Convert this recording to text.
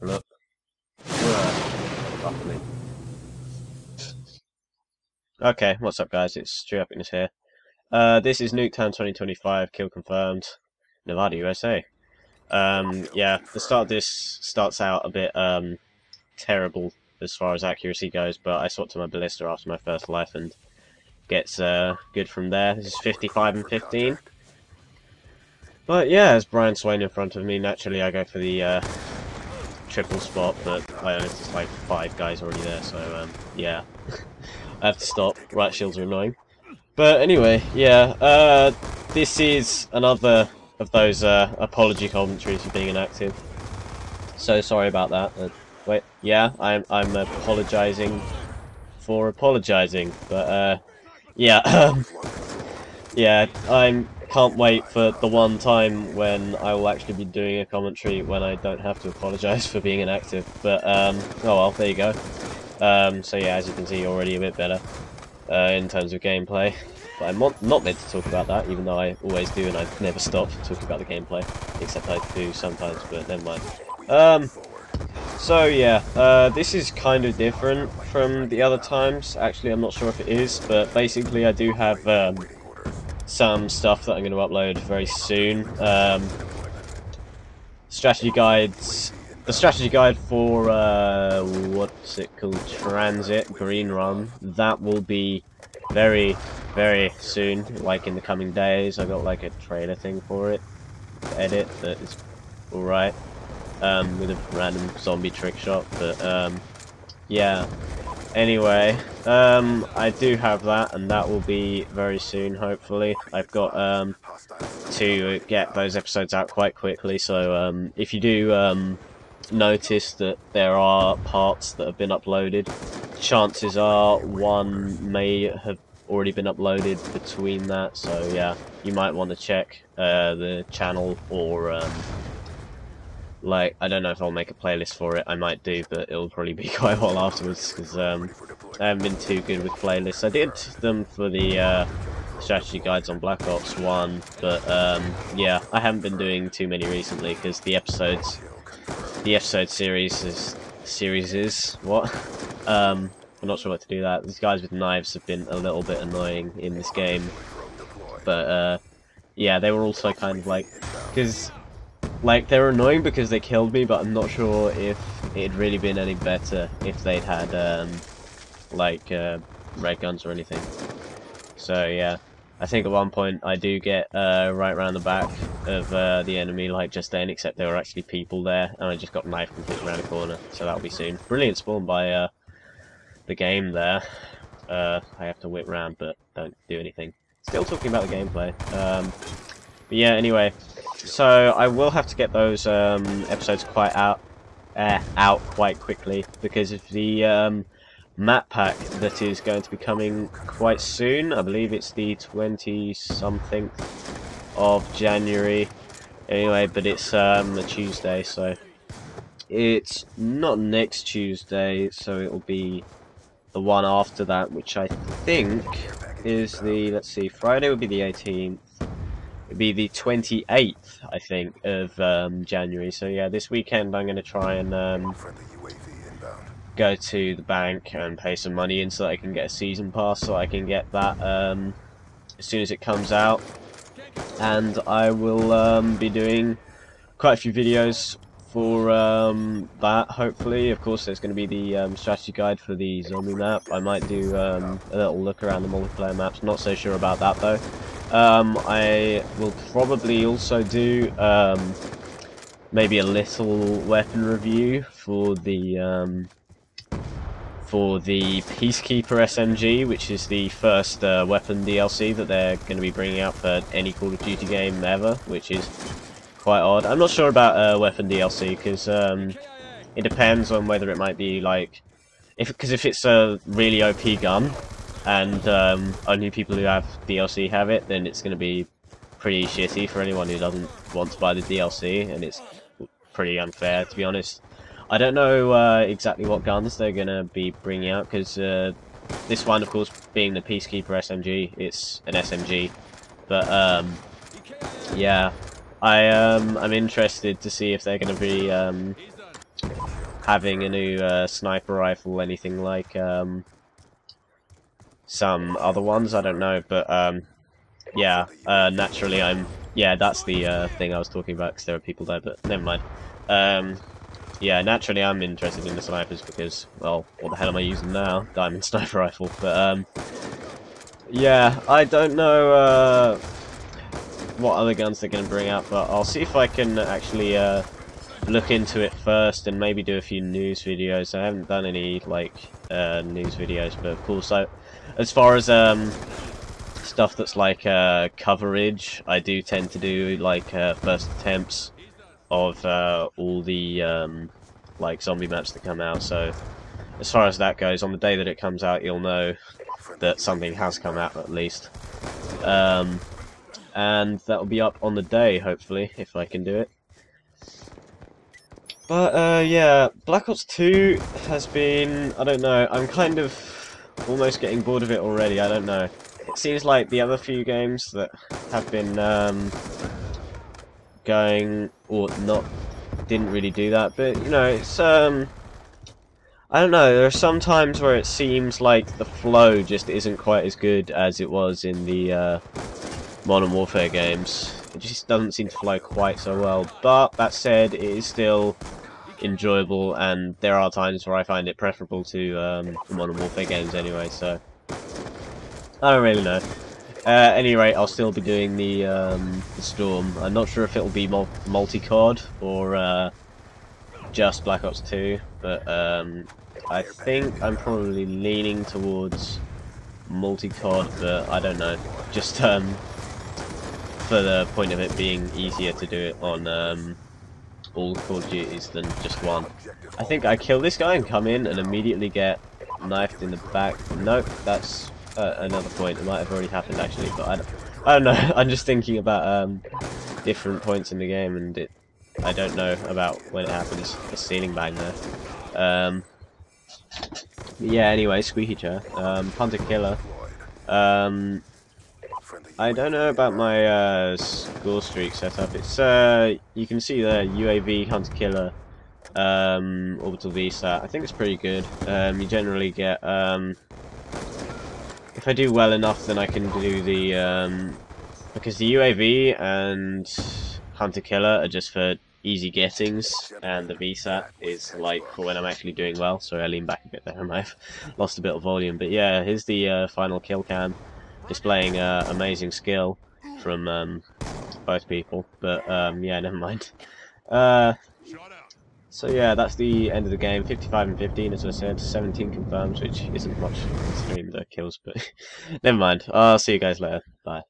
Look. Okay, what's up guys, it's True Epicness here. Uh, this is Nuketown 2025, kill confirmed, Nevada, USA. Um, yeah, the start of this starts out a bit, um, terrible as far as accuracy goes, but I swapped to my Ballista after my first life and gets, uh, good from there. This is 55 and 15. But yeah, as Brian Swain in front of me, naturally I go for the, uh, triple spot, but I noticed there's like five guys already there, so um, yeah. I have to stop. Riot shields are annoying. But anyway, yeah, uh, this is another of those uh, apology commentaries for being inactive. So sorry about that. Uh, wait, yeah, I'm I'm apologizing for apologizing, but uh, yeah, yeah, I'm can't wait for the one time when I will actually be doing a commentary when I don't have to apologise for being inactive. But, um, oh well, there you go. Um, so yeah, as you can see, already a bit better uh, in terms of gameplay. But I'm not, not meant to talk about that, even though I always do and I never stop talking about the gameplay. Except I do sometimes, but never mind. Um, so yeah, uh, this is kind of different from the other times. Actually, I'm not sure if it is, but basically I do have um, some stuff that I'm going to upload very soon. Um, strategy guides. The strategy guide for, uh, what's it called, Transit, Green Run, that will be very, very soon, like in the coming days. I got like a trailer thing for it, edit, that is alright, um, with a random zombie trick shot, but, um, yeah. Anyway, um, I do have that, and that will be very soon, hopefully. I've got um, to get those episodes out quite quickly, so um, if you do um, notice that there are parts that have been uploaded, chances are one may have already been uploaded between that, so yeah, you might want to check uh, the channel or um, like, I don't know if I'll make a playlist for it. I might do, but it'll probably be quite a while afterwards, because um, I haven't been too good with playlists. I did them for the uh, strategy guides on Black Ops 1, but um, yeah, I haven't been doing too many recently, because the episodes, the episode series is, series is, what? um, I'm not sure what to do that. These guys with knives have been a little bit annoying in this game, but uh, yeah, they were also kind of like, because like, they're annoying because they killed me, but I'm not sure if it'd really been any better if they'd had, um, like, uh, red guns or anything. So, yeah. I think at one point I do get uh, right around the back of uh, the enemy, like just then, except there were actually people there, and I just got knifed completely around the corner, so that'll be soon. Brilliant spawn by uh, the game there. Uh, I have to whip round, but don't do anything. Still talking about the gameplay. Um, but yeah, anyway, so I will have to get those um, episodes quite out uh, out quite quickly because of the um, map pack that is going to be coming quite soon. I believe it's the 20 something of January. Anyway, but it's um, a Tuesday, so it's not next Tuesday, so it'll be the one after that, which I think is the, let's see, Friday would be the 18th, It'd be the 28th, I think, of um, January. So yeah, this weekend I'm going to try and um, go to the bank and pay some money in so that I can get a season pass, so I can get that um, as soon as it comes out. And I will um, be doing quite a few videos for um, that, hopefully. Of course, there's going to be the um, strategy guide for the zombie map. I might do a little look around the multiplayer maps. Not so sure about that, though. Um, I will probably also do um, maybe a little weapon review for the um, for the Peacekeeper SMG, which is the first uh, weapon DLC that they're going to be bringing out for any Call of Duty game ever, which is quite odd. I'm not sure about uh, weapon DLC because um, it depends on whether it might be like if because if it's a really OP gun and um, only people who have DLC have it, then it's going to be pretty shitty for anyone who doesn't want to buy the DLC, and it's pretty unfair to be honest. I don't know uh, exactly what guns they're going to be bringing out because uh, this one, of course, being the Peacekeeper SMG, it's an SMG, but um, yeah, I um, I'm interested to see if they're going to be um, having a new uh, sniper rifle, anything like um, some other ones. I don't know, but um, yeah, uh, naturally I'm. Yeah, that's the uh, thing I was talking about because there are people there, but never mind. Um, yeah, naturally I'm interested in the snipers because, well, what the hell am I using now? Diamond sniper rifle. But um, yeah, I don't know uh, what other guns they're going to bring out, but I'll see if I can actually uh, look into it first and maybe do a few news videos. I haven't done any like uh, news videos, but of course, I, as far as um, stuff that's like uh, coverage, I do tend to do like uh, first attempts of uh, all the um, like zombie maps that come out. So as far as that goes, on the day that it comes out, you'll know that something has come out at least. Um, and that'll be up on the day, hopefully, if I can do it. But, uh, yeah, Black Ops 2 has been, I don't know, I'm kind of almost getting bored of it already, I don't know. It seems like the other few games that have been, um, going, or not, didn't really do that, but, you know, it's, um, I don't know, there are some times where it seems like the flow just isn't quite as good as it was in the, uh, Modern Warfare games. It just doesn't seem to flow quite so well, but that said, it is still enjoyable, and there are times where I find it preferable to um, Modern Warfare games anyway, so... I don't really know. Uh, any rate, I'll still be doing the, um, the Storm. I'm not sure if it'll be mul multi-COD or uh, just Black Ops 2, but um, I think I'm probably leaning towards multi-COD, but I don't know. Just um, for the point of it being easier to do it on um, all Call of Duties than just one. I think I kill this guy and come in and immediately get knifed in the back. Nope, that's uh, another point. It might have already happened actually, but I don't, I don't know. I'm just thinking about um, different points in the game, and it. I don't know about when it happens. A ceiling bang there. Um, yeah. Anyway, squeaky chair. Um, Hunter killer. Um, I don't know about my uh, score streak setup. It's uh, you can see the UAV Hunter Killer um, orbital VSAT. I think it's pretty good. Um, you generally get um, if I do well enough, then I can do the um, because the UAV and Hunter Killer are just for easy gettings, and the VSAT is like for when I'm actually doing well. Sorry, I lean back a bit there. I might have lost a bit of volume, but yeah, here's the uh, final kill cam displaying uh, amazing skill from um, both people. But um, yeah, never mind. Uh, so yeah, that's the end of the game. 55 and 15, as I said. 17 confirms, which isn't much considering the kills, but never mind. I'll see you guys later. Bye.